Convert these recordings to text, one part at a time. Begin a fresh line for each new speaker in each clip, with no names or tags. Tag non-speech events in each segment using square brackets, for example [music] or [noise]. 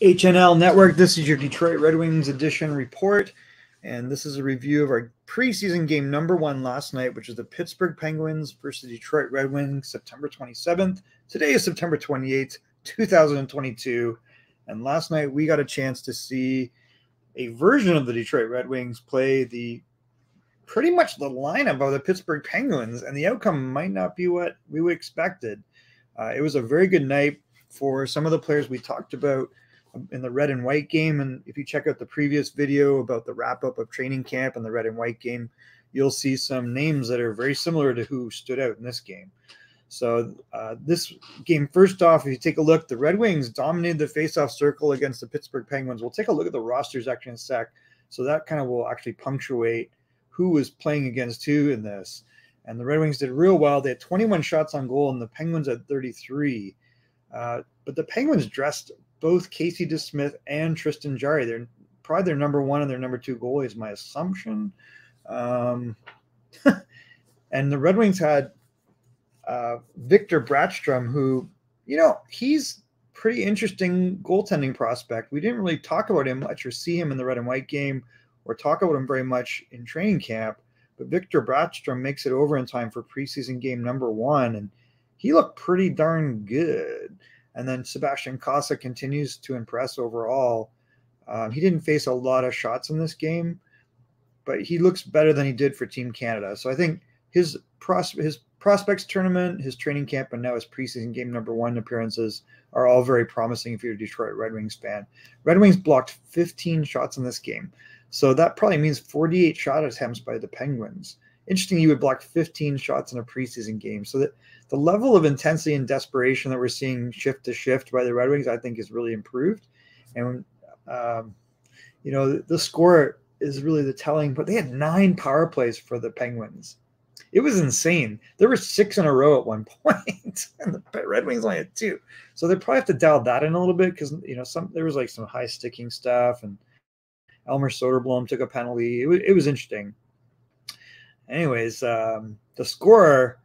HNL Network. This is your Detroit Red Wings edition report. And this is a review of our preseason game number one last night, which is the Pittsburgh Penguins versus Detroit Red Wings, September 27th. Today is September 28th, 2022. And last night we got a chance to see a version of the Detroit Red Wings play the pretty much the lineup of the Pittsburgh Penguins, and the outcome might not be what we would expected. Uh, it was a very good night for some of the players we talked about in the red and white game. And if you check out the previous video about the wrap up of training camp and the red and white game, you'll see some names that are very similar to who stood out in this game. So uh, this game, first off, if you take a look, the Red Wings dominated the faceoff circle against the Pittsburgh Penguins. We'll take a look at the rosters actually in a sec. So that kind of will actually punctuate who was playing against who in this. And the Red Wings did real well. They had 21 shots on goal, and the Penguins had 33. Uh, but the Penguins dressed both Casey DeSmith and Tristan Jarry. They're probably their number one and their number two goalie goalies, my assumption. Um, [laughs] and the Red Wings had uh, Victor Brattstrom, who, you know, he's pretty interesting goaltending prospect. We didn't really talk about him much or see him in the red and white game or talk about him very much in training camp. But Victor Brattstrom makes it over in time for preseason game number one, and he looked pretty darn good. And then Sebastian Cossa continues to impress overall. Um, he didn't face a lot of shots in this game, but he looks better than he did for Team Canada. So I think his pros- his prospects tournament, his training camp, and now his preseason game number one appearances are all very promising if you're a Detroit Red Wings fan. Red Wings blocked 15 shots in this game. So that probably means 48 shot attempts by the Penguins. Interesting, you would block 15 shots in a preseason game. So that the level of intensity and desperation that we're seeing shift to shift by the Red Wings, I think, is really improved. And um, you know, the score is really the telling. But they had nine power plays for the Penguins. It was insane. There were six in a row at one [laughs] point, and the Red Wings only had two. So they probably have to dial that in a little bit because you know some there was like some high sticking stuff, and Elmer Soderblom took a penalty. It was, it was interesting. Anyways, um, the score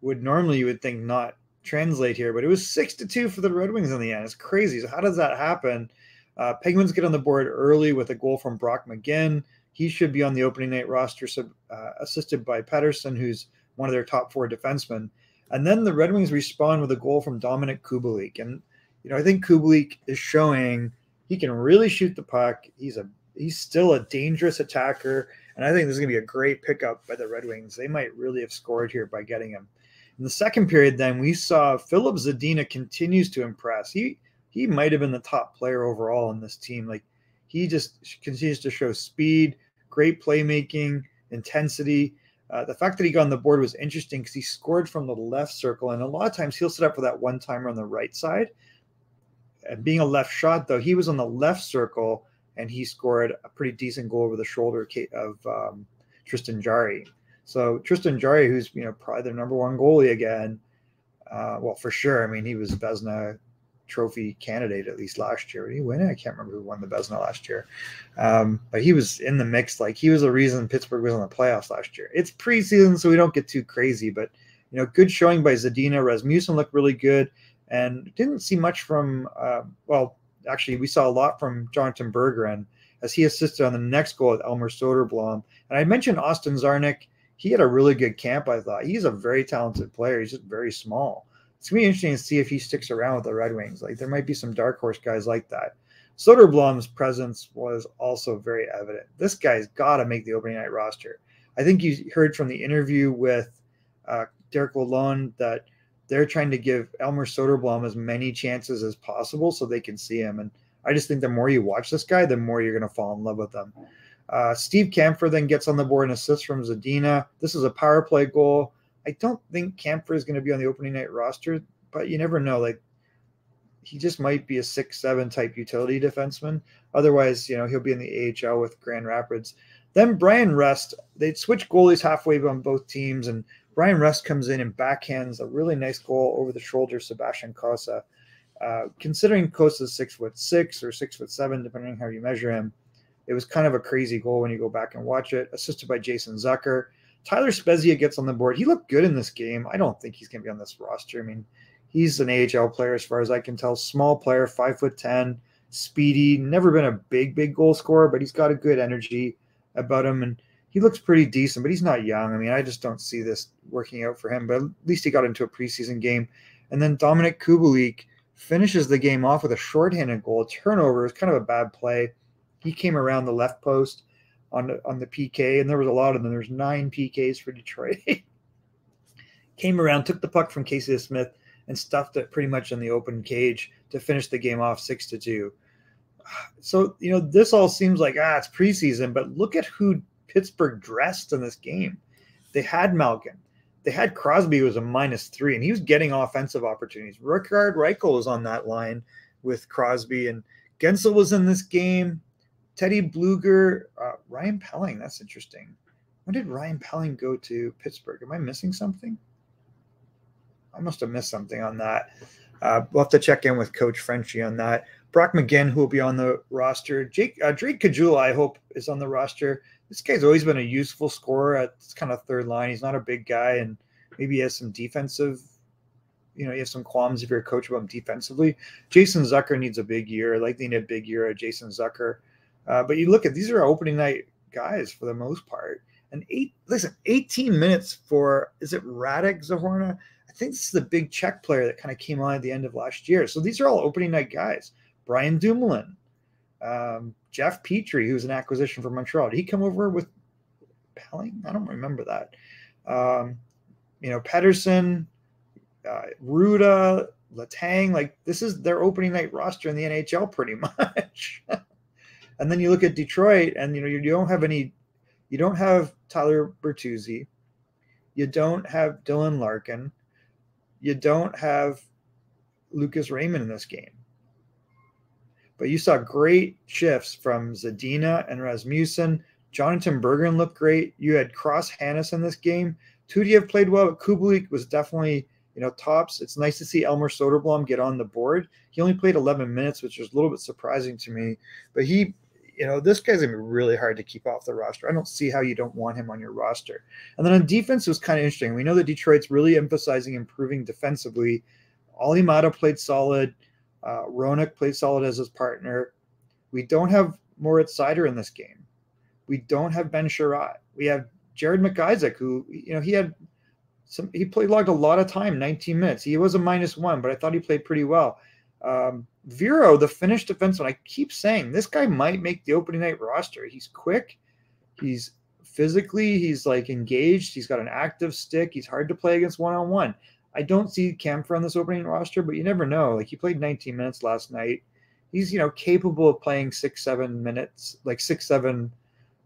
would normally you would think not translate here, but it was six to two for the Red Wings in the end. It's crazy. So how does that happen? Uh, Penguins get on the board early with a goal from Brock McGinn. He should be on the opening night roster, uh, assisted by Pettersson, who's one of their top four defensemen. And then the Red Wings respond with a goal from Dominik Kubalik. And you know, I think Kubalik is showing he can really shoot the puck. He's a he's still a dangerous attacker, and I think this is going to be a great pickup by the Red Wings. They might really have scored here by getting him. In the second period, then we saw Filip Zadina continues to impress. He he might have been the top player overall in this team. Like he just continues to show speed, great playmaking, intensity. Uh, the fact that he got on the board was interesting because he scored from the left circle, and a lot of times he'll set up for that one timer on the right side. And being a left shot, though, he was on the left circle and he scored a pretty decent goal over the shoulder of um, Tristan Jarry. So Tristan Jarry, who's you know probably their number one goalie again, uh, well for sure. I mean, he was Vezina Trophy candidate at least last year. Did he win it? I can't remember who won the Vezina last year, um, but he was in the mix. Like he was the reason Pittsburgh was in the playoffs last year. It's preseason, so we don't get too crazy, but you know, good showing by Zadina. Rasmussen looked really good, and didn't see much from. Uh, well, actually, we saw a lot from Jonathan Berggren as he assisted on the next goal with Elmer Soderblom. And I mentioned Austin Czarnik. he had a really good camp. I thought he's a very talented player. He's just very small. It's gonna be interesting to see if he sticks around with the Red Wings. Like there might be some dark horse guys like that. Soderblom's presence was also very evident. This guy's got to make the opening night roster. I think you heard from the interview with uh, Derek Lalonde that they're trying to give Elmer Soderblom as many chances as possible so they can see him. And I just think the more you watch this guy, the more you're going to fall in love with him. Uh, Steve Kampfer then gets on the board and assists from Zadina. This is a power play goal. I don't think Kampfer is going to be on the opening night roster, but you never know. Like he just might be a six seven type utility defenseman. Otherwise, you know, he'll be in the AHL with Grand Rapids. Then Bryan Rust, they switch goalies halfway on both teams, and Bryan Rust comes in and backhands a really nice goal over the shoulder Sebastian Cossa. Uh, considering Cossa's six foot six or six foot seven, depending on how you measure him, it was kind of a crazy goal when you go back and watch it. Assisted by Jason Zucker. Tyler Spezia gets on the board. He looked good in this game. I don't think he's going to be on this roster. I mean, He's an AHL player, as far as I can tell. Small player, five foot ten, speedy. Never been a big, big goal scorer, but he's got a good energy about him, and he looks pretty decent. But he's not young. I mean, I just don't see this working out for him. But at least he got into a preseason game, and then Dominik Kubalik finishes the game off with a shorthanded goal. A Turnover was kind of a bad play. He came around the left post on on the PK, and there was a lot of them. There's nine PKs for Detroit. [laughs] came around, took the puck from Casey Smith, and stuffed it pretty much in the open cage to finish the game off six to two. [sighs] So you know this all seems like ah it's preseason, but look at who Pittsburgh dressed in this game. They had Malkin, they had Crosby who was a minus three, and he was getting offensive opportunities. Rickard Rakell was on that line with Crosby, and Guentzel was in this game. Teddy Blueger, uh, Ryan Poehling. That's interesting. When did Ryan Poehling go to Pittsburgh? Am I missing something? I must have missed something on that. Uh, we'll have to check in with Coach Frenchy on that. Brock McGinn, who will be on the roster. Jake uh, Drake Caggiula, I hope, is on the roster. This guy's always been a useful scorer at kind of third line. He's not a big guy, and maybe he has some defensive. You know, you have some qualms if you're a coach about him defensively. Jason Zucker needs a big year. Like they need a big year at Jason Zucker. Uh, but you look at these are opening night guys for the most part. And eight, listen, 18 minutes for is it Radek Zohorna? I think this is the big Czech player that kind of came on at the end of last year. So these are all opening night guys. Brian Dumoulin, um, Jeff Petry, who's an acquisition from Montreal. Did he come over with Poehling? I don't remember that. Um, you know, Pedersen, uh, Ruda, Letang. like this is their opening night roster in the NHL pretty [laughs] much. and then you look at Detroit, and you know you, you don't have any, you don't have Tyler Bertuzzi, you don't have Dylan Larkin, you don't have Lucas Raymond in this game. But you saw great shifts from Zadina and Rasmussen. Jonathan Berggren looked great. You had Cross Hanas in this game. Tudiev played well. Kubalik was definitely, you know, tops. It's nice to see Elmer Soderblom get on the board. He only played 11 minutes, which was a little bit surprising to me. But he you know, this guy's gonna be really hard to keep off the roster. I don't see how you don't want him on your roster. And then on defense, it was kind of interesting. We know that Detroit's really emphasizing improving defensively. Olli Maatta played solid. Uh, played solid as his partner. We don't have Moritz Seider in this game. We don't have Ben Chiarot. We have Jared McIsaac, who you know he had some. He played logged a lot of time, 19 minutes. He was a minus one, but I thought he played pretty well. Um, Viro, the Finnish defenseman, I keep saying this guy might make the opening night roster. He's quick. He's physically, he's like engaged. He's got an active stick. He's hard to play against one on one. I don't see Kampfer on this opening roster, but you never know. Like he played 19 minutes last night. He's you know capable of playing six, seven minutes, like six, seven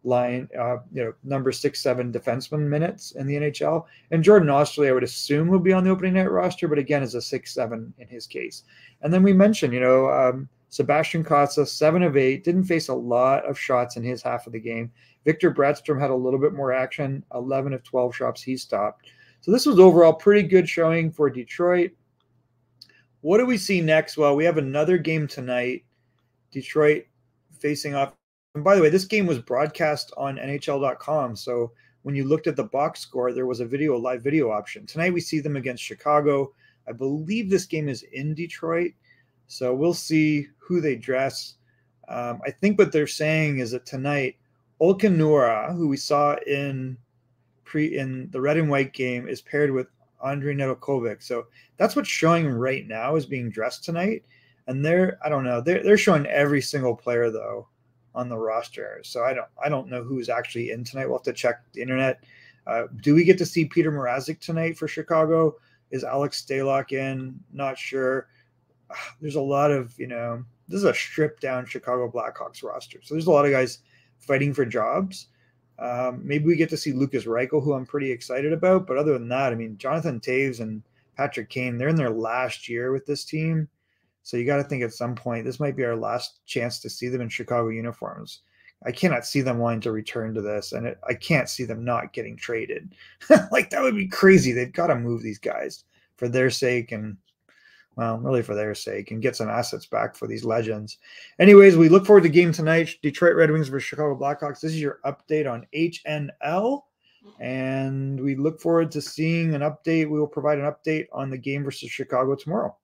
line, uh, you know, number six, seven defenseman minutes in the NHL. And Jordan Oesterle, I would assume, would be on the opening night roster, but again, is a six, seven in his case. And then we mentioned, you know, um, Sebastian Cossa, seven of eight, didn't face a lot of shots in his half of the game. Victor Brattstrom had a little bit more action, 11 of 12 shots he stopped. So this was overall pretty good showing for Detroit. What do we see next? Well, we have another game tonight. Detroit facing off. And by the way, this game was broadcast on NHL.com. So when you looked at the box score, there was a video, a live video option. Tonight we see them against Chicago. I believe this game is in Detroit. So we'll see who they dress. Um, I think what they're saying is that tonight, Olkinuora, who we saw in pre in the red and white game, is paired with Andrei Nedeljkovic. So that's what's showing right now is being dressed tonight. And they're I don't know they're they're showing every single player though on the roster. So I don't I don't know who's actually in tonight. We'll have to check the internet. Uh, do we get to see Petr Mrazek tonight for Chicago? Is Alex Stalock in? Not sure. There's a lot of, you know, this is a stripped down Chicago Blackhawks roster. So there's a lot of guys fighting for jobs. Um, maybe we get to see Lukas Reichel, who I'm pretty excited about. But other than that, I mean, Jonathan Toews and Patrick Kane, they're in their last year with this team. So you got to think at some point, this might be our last chance to see them in Chicago uniforms. I cannot see them wanting to return to this, and it, I can't see them not getting traded. [laughs] like that would be crazy. They've got to move these guys for their sake, and well, really for their sake, and get some assets back for these legends. Anyways, we look forward to game tonight. Detroit Red Wings versus Chicago Blackhawks. This is your update on HNL. And we look forward to seeing an update. We will provide an update on the game versus Chicago tomorrow.